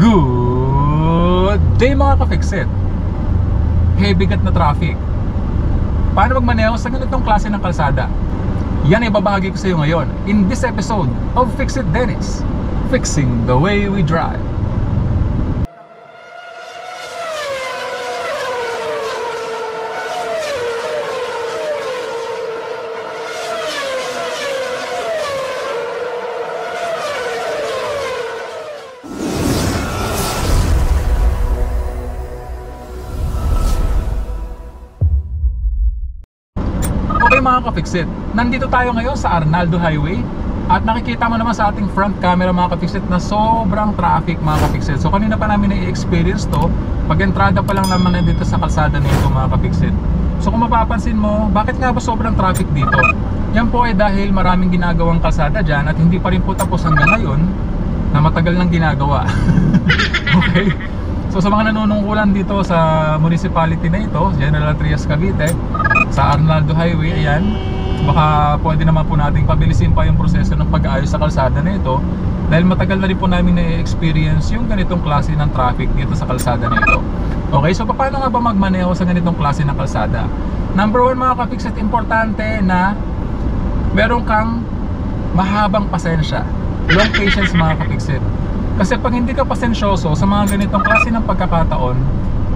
Good day mga ka-fixit. Heavy gat na traffic. Paano magmaneho sa ganitong klase ng kalsada? Yan ay babahagi ko sa iyo ngayon in this episode of Fix It Dennis Fixing the way we drive Okay mga ka-fixit, nandito tayo ngayon sa Arnaldo Highway at nakikita mo naman sa ating front camera mga ka-fixit na sobrang traffic mga ka-fixit. So kanina pa namin na-experience to, pag entrada pa lang naman na dito sa kalsada nito mga ka-fixit. So kung mapapansin mo, bakit nga ba sobrang traffic dito? Yan po ay dahil maraming ginagawang kalsada dyan at hindi pa rin po tapos hanggang ngayon na matagal nang ginagawa. okay? So sa mga nanunungkulan dito sa municipality na ito, General Trias Cavite, sa Arnaldo Highway, ayan, baka pwede naman po nating pabilisin pa yung proseso ng pag-aayos sa kalsada na ito dahil matagal na rin po namin na-experience yung ganitong klase ng traffic dito sa kalsada na ito. Okay, so paano nga ba magmaneho sa ganitong klase ng kalsada? Number one mga ka-fix at importante na meron kang mahabang pasensya. Long patience mga ka-fixit. Kasi pag hindi ka pasensyoso sa mga ganitong klase ng pagkakataon,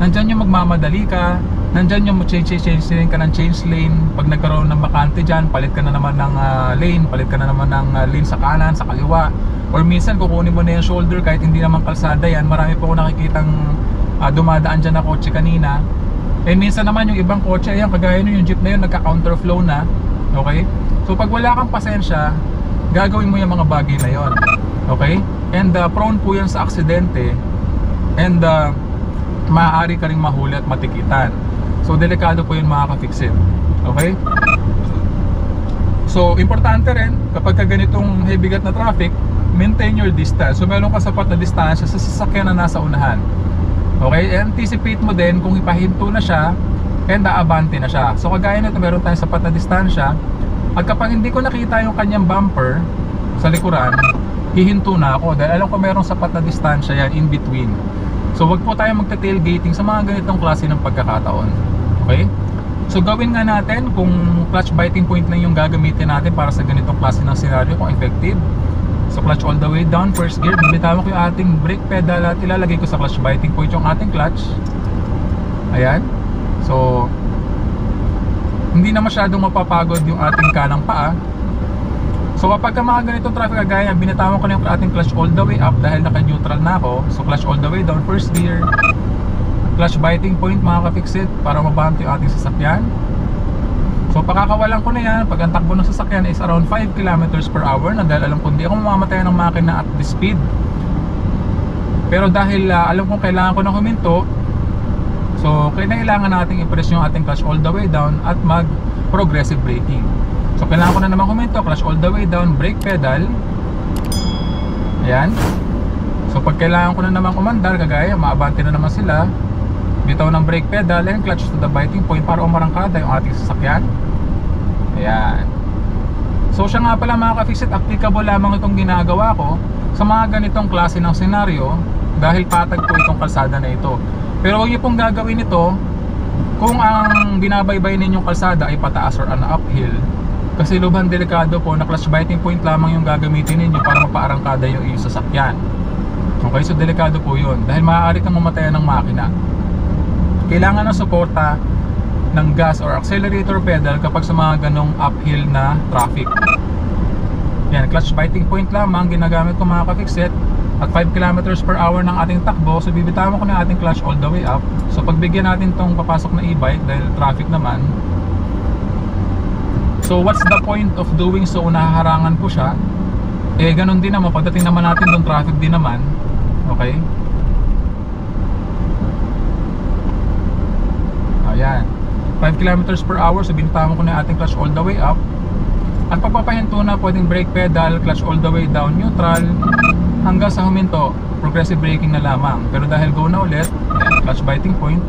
nandyan yung magmamadali ka, nandyan yung change change lane ka ng change lane, pag nagkaroon ng bakante dyan, palit ka na naman ng uh, lane, palit ka na naman ng uh, lane sa kanan, sa kaliwa, or minsan kukunin mo na yung shoulder kahit hindi naman kalsada yan, marami po ako nakikitang uh, dumadaan dyan na kotse kanina, and minsan naman yung ibang kotse, ayan, kagaya nun yung jeep na yun, nagka-counterflow na, okay? So pag wala kang pasensya, gagawin mo yung mga bagay na yon okay and uh, prone po yan sa aksidente and uh, maaari ka rin mahuli at matikitan. So delikado po yun mga ka-fixit okay? So importante rin kapag ka ganitong heavy gat na traffic maintain your distance. So meron ka sapat na distansya sa sasakyan na nasa unahan. Okay? Anticipate mo din kung ipahinto na siya and aabante na siya. So kagaya nito meron tayong sapat na distansya. At kapag hindi ko nakita yung kanyang bumper sa likuran hihinto na ako dahil alam ko merong sapat na distansya yan in between. So wag po tayo magta-tailgating sa mga ganitong klase ng pagkakataon. Okay? So gawin nga natin kung clutch biting point lang yung gagamitin natin para sa ganitong klase ng scenario kung effective. So clutch all the way down first gear. Bibitawan ko yung ating brake pedal at ilalagay ko sa clutch biting point yung ating clutch. Ayan. So hindi na masyadong mapapagod yung ating kanang paa So kapag ka mga ganitong traffic kagaya, binitawan ko na yung ating clutch all the way up dahil naka-neutral na ako. So clutch all the way down, first gear. Clutch biting point mga ka-fixit para mabante yung ating sasakyan. So pakakawalan ko na yan, pag ang takbo ng sasakyan is around 5 km per hour na dahil alam ko hindi ako mamamatay ng makina at this speed. Pero dahil uh, alam kong kailangan ko na huminto, so kailangan nating i-press yung ating clutch all the way down at mag progressive braking. So kailangan ko na naman huminto, clutch all the way down, brake pedal. Ayan. So pag kailangan ko na naman umandar, kagaya, maabante na naman sila. Bitaw ng brake pedal and clutch to the biting point para umarangkada yung ating sasakyan. Ayan. So siya nga pala mga ka-fixit, applicable lamang itong ginagawa ko sa mga ganitong klase ng senaryo dahil patag po itong kalsada na ito. Pero huwag niyo pong gagawin ito kung ang binabaybay ninyong kalsada ay pataas or an uphill kasi lubhang delikado po na clutch biting point lamang yung gagamitin ninyo para mapaarangkada yung iyong sasakyan. Okay so delikado po yun. Dahil maaari kang mamatayan ng makina. Kailangan ng suporta ng gas or accelerator pedal kapag sa mga ganong uphill na traffic. Yan clutch biting point lamang ginagamit ko mga ka-fixit. At 5 km per hour ng ating takbo so bibitawan ko na ating clutch all the way up. So pagbigyan natin tong papasok na e-bike dahil traffic naman So what's the point of doing so nahaharangan ko siya? Eh ganun din naman, pagdating naman natin doon traffic din naman. Okay? Ayan. 5 kilometers per hour, so binitama ko na ating clutch all the way up. At pagpapahinto na, pwedeng brake pedal, clutch all the way down, neutral, hanggang sa huminto, progressive braking na lamang. Pero dahil go na ulit, clutch biting point.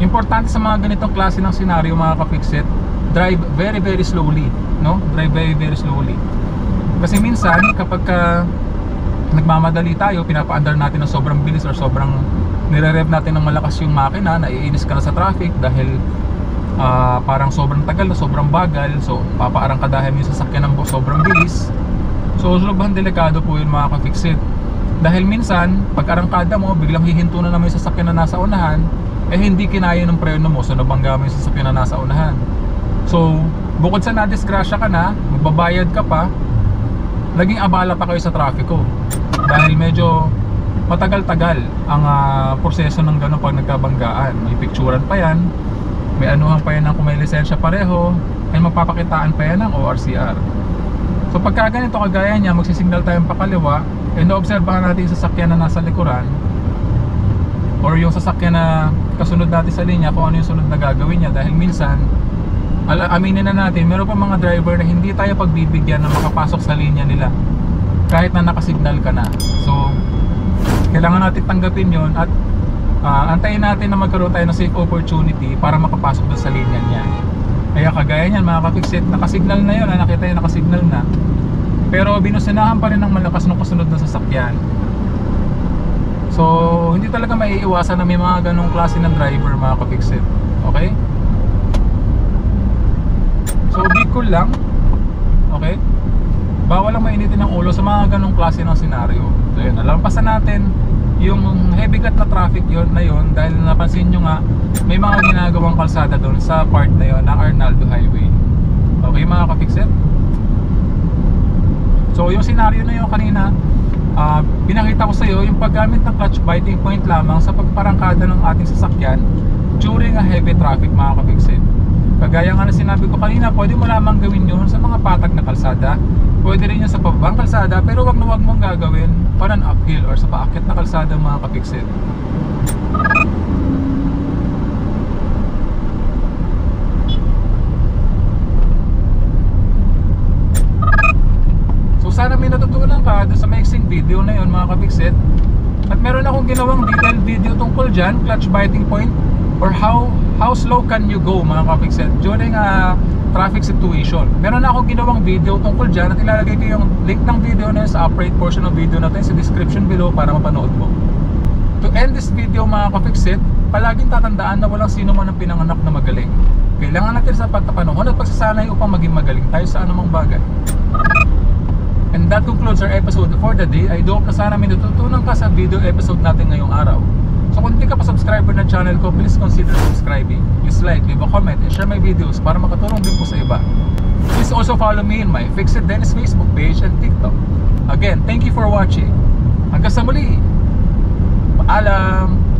Importante sa mga ganitong klase ng senaryo mga kapiksit, drive very very slowly no? Drive very very slowly. Kasi minsan kapag ka nagmamadali tayo, pinapaandar natin ng sobrang bilis or sobrang nire-rev natin ng malakas yung makina, naiinis ka na sa traffic dahil ah, parang sobrang tagal sobrang bagal. So papaarangkadahin mo yung sasakyan ng sobrang bilis. So sobrang delikado po yun mga ka-fixit. Dahil minsan pag arangkada mo biglang hihinto na naman yung sasakyan na nasa unahan eh hindi kinaya ng preno mo. So nabangga mo yung sasakyan na nasa unahan so bukod sa nadisgrasya ka na magbabayad ka pa naging abala pa kayo sa trafiko. Dahil medyo matagal-tagal ang ah, proseso ng gano'n pag nagkabanggaan. May picturean pa yan may anuhan pa yan ng kung may lisensya pareho ay magpapakitaan pa yan ng ORCR so pagka ganito kagaya niya magsisignal tayong pakaliwa and naobserbahan natin yung sasakyan na nasa likuran or yung sasakyan na kasunod natin sa linya kung ano yung sunod na gagawin niya. Dahil minsan ala, aminin na natin meron pa mga driver na hindi tayo pagbibigyan na makapasok sa linya nila. Kahit na nakasignal ka na. So kailangan natin tanggapin yon at ah, antayin natin na magkaroon tayo ng safe opportunity para makapasok doon sa linya niya. Kaya kagaya niyan mga kapiksit nakasignal na yun ah, nakita yun nakasignal na. Pero binusinahan pa rin ng malakas ng kasunod na sasakyan. So hindi talaga maiiwasan na may mga ganong klase ng driver mga kapiksit okay so big cool lang okay? Bawal lang mainitin ng ulo sa mga ganong klase ng senaryo. So yun nalampasan natin yung heavy cut na traffic yon na yon dahil napansin nyo nga may mga ginagawang kalsada doon sa part na yon ng Arnaldo Highway. Okay mga kapikset so yung senaryo na yon kanina ah, pinakita ko sa iyo yung paggamit ng clutch biting point lamang sa pagparangkada ng ating sasakyan during a heavy traffic mga kapikset Kagaya nga na sinabi ko kanina, pwede mo lamang gawin yun sa mga patag na kalsada. Pwede rin yun sa pababang kalsada, pero wag na wag mong gagawin para an uphill or sa paakyat na kalsada mga kapiksit. So sana may natutunan ka doon sa mixing video na yun mga kapiksit. At meron akong ginawang detailed video tungkol dyan, clutch biting point or how how slow can you go mga kapikset during a traffic situation. Meron na akong ginawang video tungkol dyan at ilalagay ko yung link ng video na sa upgrade portion ng video natin sa description below para mapanood mo. To end this video mga kapiksit, palaging tatandaan na walang sino man ang pinanganak na magaling. Kailangan natin sa pagtapanahon at pagsasanay upang maging magaling tayo sa anumang bagay. And that concludes our episode for the day. I do hope na sana may natutunan ka sa video episode natin ngayong araw. So kung hindi ka pa subscriber ng channel ko, please consider subscribing. Please like, leave a comment, and share my videos para makatulong din po sa iba. Please also follow me in my Fixit Dennis Facebook page and TikTok. Again, thank you for watching. Hanggang sa muli. Paalam!